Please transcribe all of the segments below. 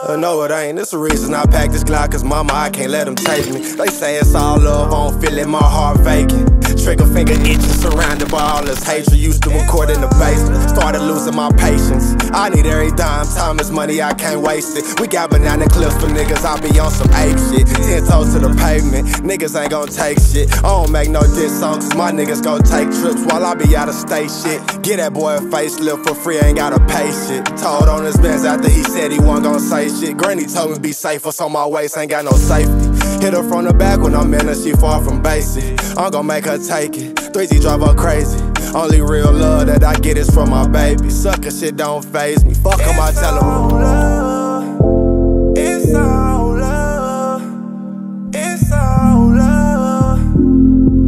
Uh, no, it ain't. It's the reason I pack this Glock, cause mama, I can't let them take me. They say it's all love, I don't feel it, my heart vacant. Trigger finger itching, surrounded by all this hatred. Used to record in the basement, started losing my patience. I need every dime, time is money, I can't waste it. We got banana clips for niggas, I be on some ape shit. Ten toes to the pavement, niggas ain't gon' take shit. I don't make no diss songs, cause my niggas gon' take trips while I be out of state shit. Get that boy a facelift for free, ain't gotta pay shit. Told on his Benz after he said he wasn't gon' say shit. Granny told me be safe, on my waist, ain't got no safety. Hit her from the back when I'm in her, she far from basic. I'm gon' make her take it. 3G drive her crazy. Only real love that I get is from my baby. Sucker shit don't phase me. Fuck him, I tell him. It's all love. It's all love.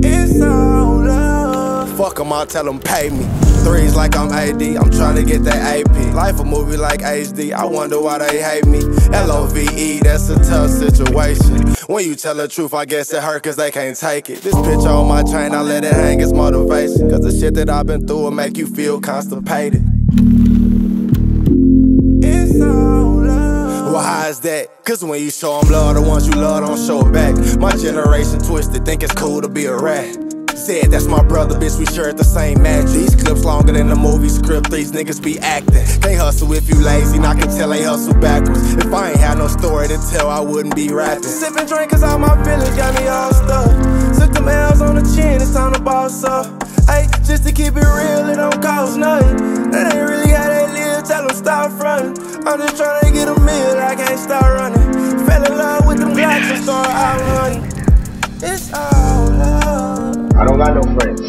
It's all love. Fuck him, I tell him pay me. Threes like I'm AD, I'm trying to get that AP. Life a movie like HD, I wonder why they hate me. L-O-V-E, that's a tough situation. When you tell the truth, I guess it hurt cause they can't take it. This picture on my chain, I let it hang as motivation. Cause the shit that I've been through will make you feel constipated. It's all how is that? Cause when you show them love, the ones you love don't show it back. My generation twisted, think it's cool to be a rat. Said that's my brother, bitch, we share the same match. These clips longer than the movie script, these niggas be acting. Can't hustle if you lazy, and I can tell they hustle backwards. If I ain't had no story to tell, I wouldn't be rapping. Sipping drink cause all my feelings got me all stuck. Took them L's on the chin, it's time to boss up. Hey, just to keep it real, it don't cost nothing. That ain't really how they live, tell them stop frontin'. I'm just trying to get a meal, I can't start running. Got no friends.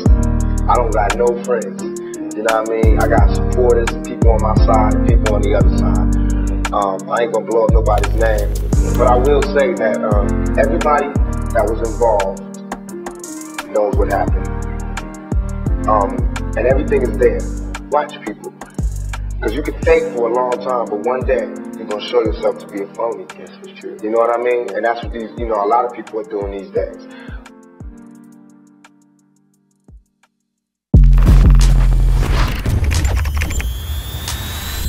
I don't got no friends. You know what I mean? I got supporters, people on my side, people on the other side. Um, I ain't gonna blow up nobody's name, but I will say that um, everybody that was involved knows what happened. Um, and everything is there. Watch people. Because you can fake for a long time, but one day you're gonna show yourself to be a phony. Yes, it's true. You know what I mean? And that's what these, you know, a lot of people are doing these days.